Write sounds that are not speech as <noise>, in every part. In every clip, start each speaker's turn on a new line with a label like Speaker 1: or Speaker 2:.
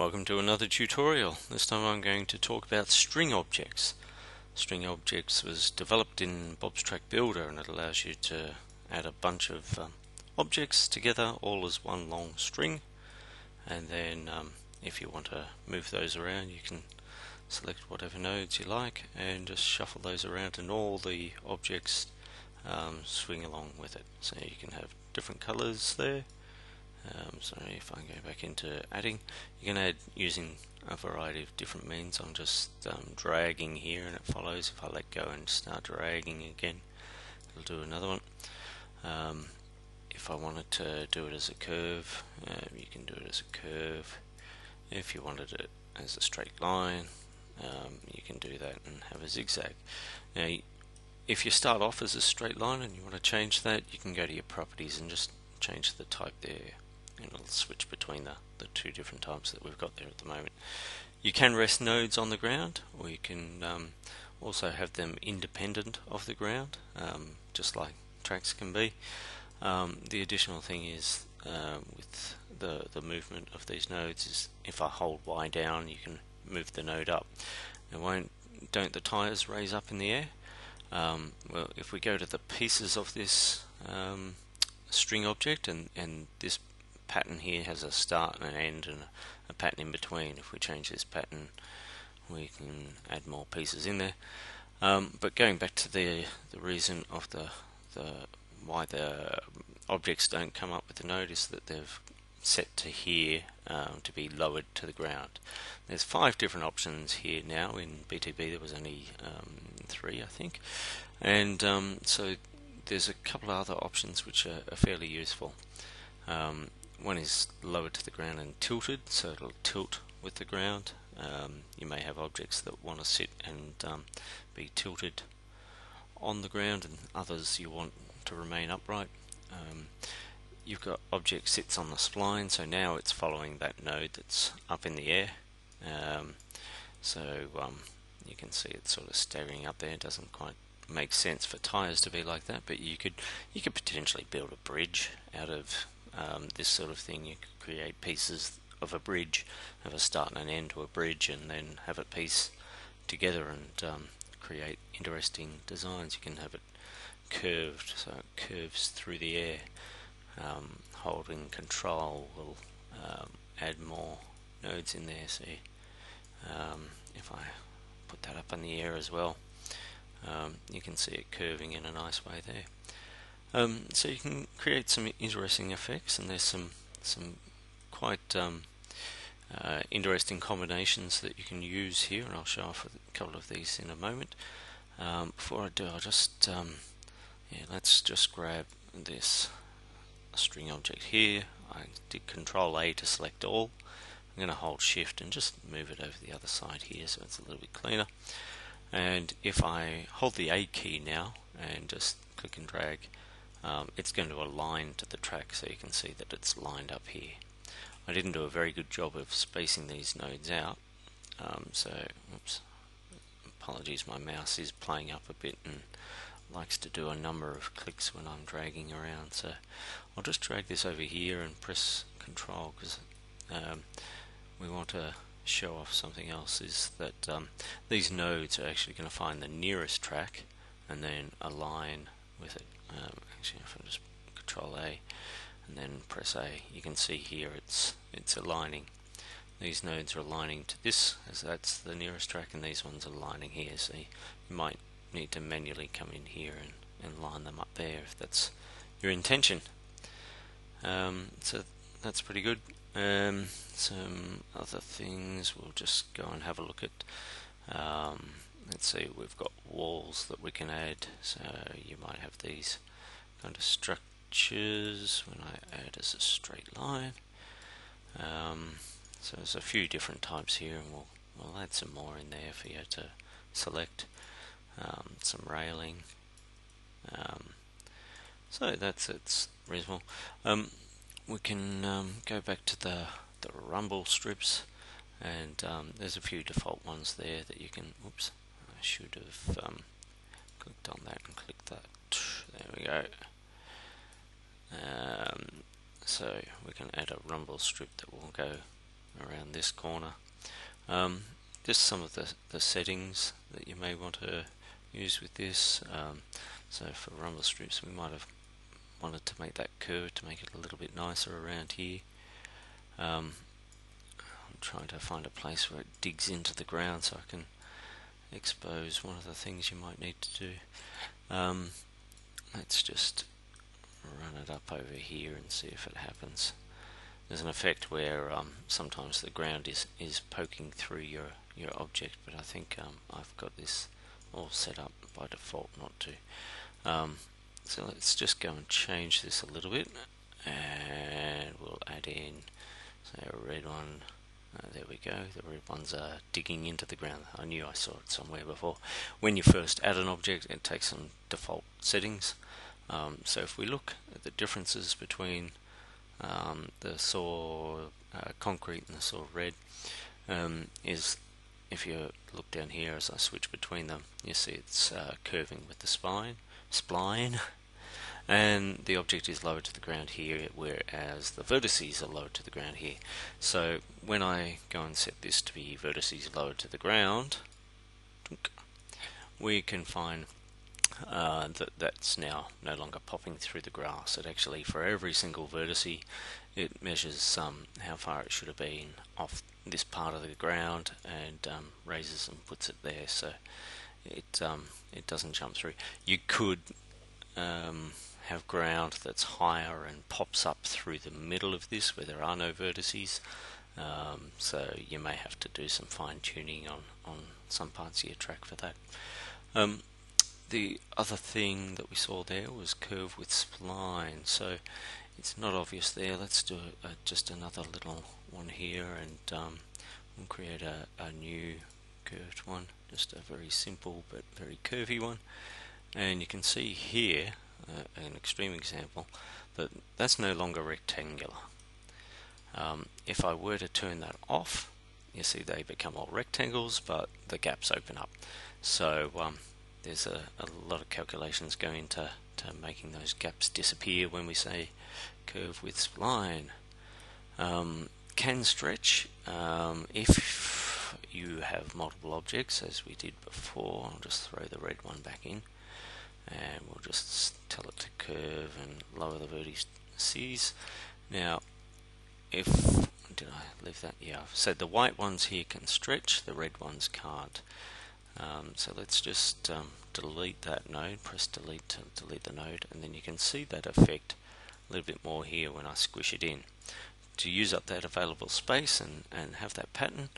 Speaker 1: Welcome to another tutorial. This time I'm going to talk about string objects. String objects was developed in Bob's Track Builder and it allows you to add a bunch of um, objects together all as one long string and then um, if you want to move those around you can select whatever nodes you like and just shuffle those around and all the objects um, swing along with it. So you can have different colors there um, so if I go back into adding, you can add using a variety of different means. I'm just um, dragging here and it follows. If I let go and start dragging again, it'll do another one. Um, if I wanted to do it as a curve, uh, you can do it as a curve. If you wanted it as a straight line, um, you can do that and have a zigzag. Now, if you start off as a straight line and you want to change that, you can go to your properties and just change the type there it'll switch between the, the two different types that we've got there at the moment. You can rest nodes on the ground or you can um, also have them independent of the ground um, just like tracks can be. Um, the additional thing is uh, with the, the movement of these nodes is if I hold Y down you can move the node up. Now won't don't the tires raise up in the air? Um, well if we go to the pieces of this um, string object and, and this pattern here has a start and an end and a pattern in between. If we change this pattern, we can add more pieces in there. Um, but going back to the the reason of the the why the objects don't come up with the node is that they've set to here um, to be lowered to the ground. There's five different options here now. In BTB there was only um, three, I think, and um, so there's a couple of other options which are, are fairly useful. Um, one is lowered to the ground and tilted, so it'll tilt with the ground. Um, you may have objects that want to sit and um, be tilted on the ground, and others you want to remain upright. Um, you've got object sits on the spline, so now it's following that node that's up in the air. Um, so um, you can see it's sort of staggering up there. It doesn't quite make sense for tires to be like that, but you could you could potentially build a bridge out of um, this sort of thing. You could create pieces of a bridge, have a start and an end to a bridge, and then have it piece together and um, create interesting designs. You can have it curved, so it curves through the air. Um, holding control will um, add more nodes in there. See, um, if I put that up in the air as well, um, you can see it curving in a nice way there. Um, so you can create some interesting effects, and there's some some quite um, uh, interesting combinations that you can use here, and I'll show off a couple of these in a moment. Um, before I do, I'll just um, yeah, let's just grab this string object here. I did Control A to select all. I'm going to hold Shift and just move it over the other side here, so it's a little bit cleaner. And if I hold the A key now and just click and drag, um, it's going to align to the track so you can see that it's lined up here. I didn't do a very good job of spacing these nodes out um, so oops, apologies my mouse is playing up a bit and likes to do a number of clicks when I'm dragging around so I'll just drag this over here and press control because um, we want to show off something else is that um, these nodes are actually going to find the nearest track and then align with it um, actually if I just control A and then press A you can see here it's it's aligning. These nodes are aligning to this as that's the nearest track and these ones are aligning here. So you might need to manually come in here and, and line them up there if that's your intention. Um, so that's pretty good. Um, some other things we'll just go and have a look at um, let's see we've got walls that we can add. So you might have these kind of structures when I add as a straight line. Um, so there's a few different types here and we'll, we'll add some more in there for you to select um, some railing. Um, so that's it's reasonable. Um, we can um, go back to the the rumble strips and um, there's a few default ones there that you can oops should have um, clicked on that and clicked that. There we go. Um, so we can add a rumble strip that will go around this corner. Um, just some of the, the settings that you may want to use with this. Um, so for rumble strips we might have wanted to make that curve to make it a little bit nicer around here. Um, I'm trying to find a place where it digs into the ground so I can expose one of the things you might need to do. Um, let's just run it up over here and see if it happens. There's an effect where um, sometimes the ground is, is poking through your, your object, but I think um, I've got this all set up by default not to. Um, so let's just go and change this a little bit, and we'll add in say a red one. Uh, there we go, the red ones are digging into the ground. I knew I saw it somewhere before. When you first add an object, it takes some default settings. Um, so if we look at the differences between um, the saw uh, concrete and the saw red, um, is if you look down here as I switch between them, you see it's uh, curving with the spine, spline, <laughs> and the object is lowered to the ground here, whereas the vertices are lowered to the ground here. So when I go and set this to be vertices lowered to the ground, we can find uh, that that's now no longer popping through the grass. It actually, for every single vertice, it measures um, how far it should have been off this part of the ground and um, raises and puts it there, so it um, it doesn't jump through. You could um, have ground that's higher and pops up through the middle of this where there are no vertices. Um, so you may have to do some fine tuning on, on some parts of your track for that. Um, the other thing that we saw there was curve with spline. So it's not obvious there. Let's do a, just another little one here and um, we'll create a, a new curved one. Just a very simple but very curvy one. And you can see here, uh, an extreme example, that that's no longer rectangular. Um, if I were to turn that off, you see they become all rectangles, but the gaps open up. So um, there's a, a, lot of calculations going into to making those gaps disappear when we say curve with spline. Um, can stretch um, if you have multiple objects as we did before. I'll just throw the red one back in and we'll just tell it to curve and lower the vertices. Now if did I leave that? Yeah, so the white ones here can stretch, the red ones can't. Um, so let's just um, delete that node, press delete to delete the node, and then you can see that effect a little bit more here when I squish it in. To use up that available space and, and have that pattern,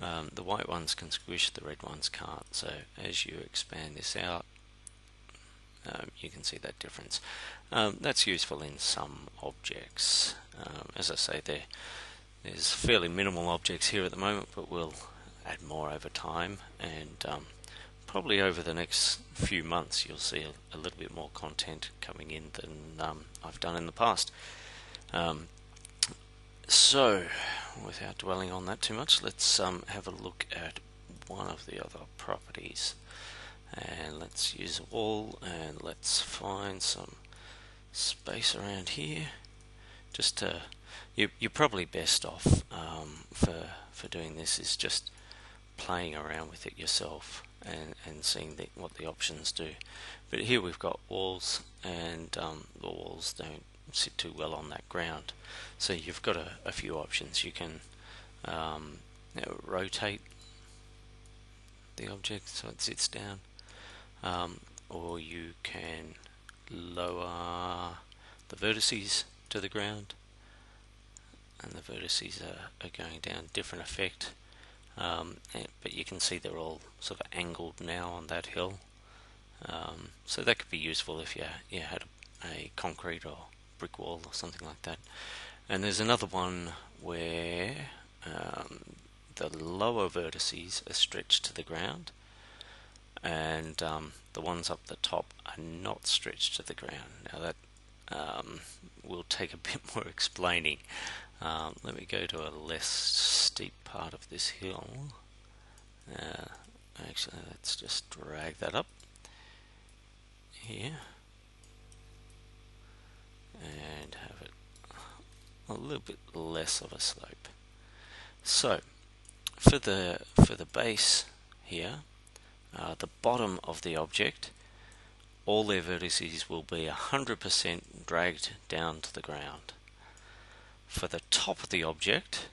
Speaker 1: um, the white ones can squish, the red ones can't. So as you expand this out, um, you can see that difference. Um, that's useful in some objects. Um, as I say, there, there's fairly minimal objects here at the moment, but we'll add more over time and um, probably over the next few months you'll see a, a little bit more content coming in than um, I've done in the past. Um, so, without dwelling on that too much, let's have a look at one of the other properties. And let's use a wall and let's find some space around here. Just to, you, you're probably best off um, for for doing this is just playing around with it yourself and, and seeing the, what the options do. But here we've got walls and um, the walls don't sit too well on that ground. So you've got a, a few options. You can um, you know, rotate the object so it sits down um, or you can lower the vertices to the ground and the vertices are, are going down different effect um, and, but you can see they're all sort of angled now on that hill. Um, so that could be useful if you, you had a, a, concrete or brick wall or something like that. And there's another one where um, the lower vertices are stretched to the ground and um, the ones up the top are not stretched to the ground. Now that um, will take a <laughs> bit more explaining. Um, let me go to a less steep part of this hill. Uh, actually, let's just drag that up here and have it a little bit less of a slope. So for the for the base here, uh, the bottom of the object, all their vertices will be 100% dragged down to the ground. For the top of the object,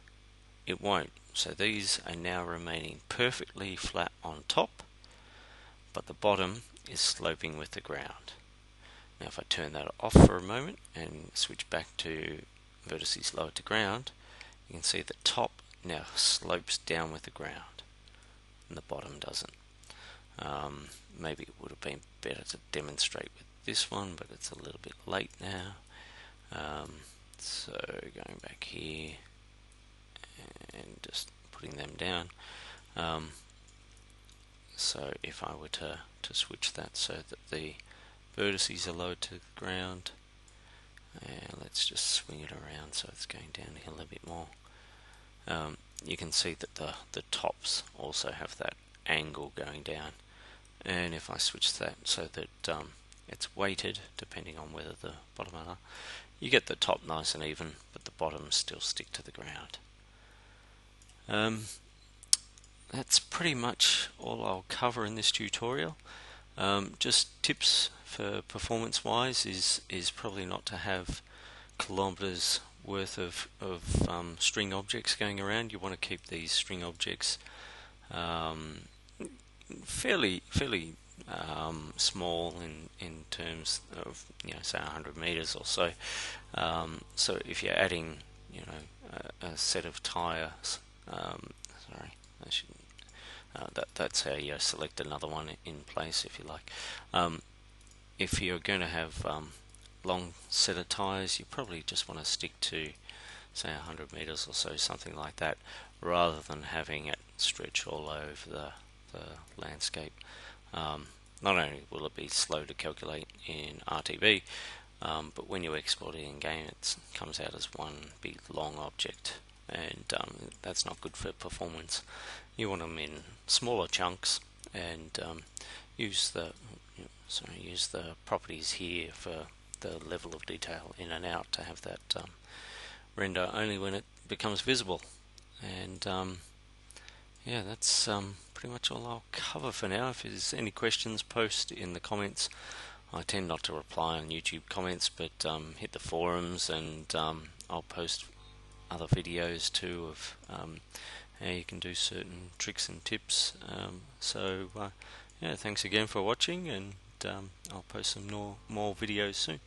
Speaker 1: it won't. So these are now remaining perfectly flat on top, but the bottom is sloping with the ground. Now if I turn that off for a moment and switch back to vertices lower to ground, you can see the top now slopes down with the ground and the bottom doesn't. Um, maybe it would have been better to demonstrate with this one, but it's a little bit late now. Um, so going back here and just putting them down. Um, so if I were to, to switch that so that the vertices are lowered to the ground, and let's just swing it around so it's going downhill a little bit more. Um, you can see that the, the tops also have that angle going down. And if I switch that so that um, it's weighted, depending on whether the bottom are, you get the top nice and even, but the bottoms still stick to the ground. Um, that's pretty much all I'll cover in this tutorial. Um, just tips for performance wise is is probably not to have kilometers worth of, of um, string objects going around. You want to keep these string objects um, fairly fairly um, small in in terms of you know say 100 meters or so. Um, so if you're adding you know a, a set of tires, um, sorry, I should. Uh, that that's how you select another one in place if you like. Um, if you're going to have um, long set of tires, you probably just want to stick to say 100 meters or so, something like that, rather than having it stretch all over the the landscape. Um, not only will it be slow to calculate in RTB, um, but when you export it in game, it comes out as one big long object, and um, that's not good for performance. You want them in smaller chunks and um, use the sorry use the properties here for the level of detail in and out to have that um, render only when it becomes visible. And um, yeah, that's pretty much all I'll cover for now. If there's any questions, post in the comments. I tend not to reply on YouTube comments, but um, hit the forums and um, I'll post other videos too of um, how you can do certain tricks and tips. Um, so uh, yeah, thanks again for watching, and um, I'll post some more more videos soon.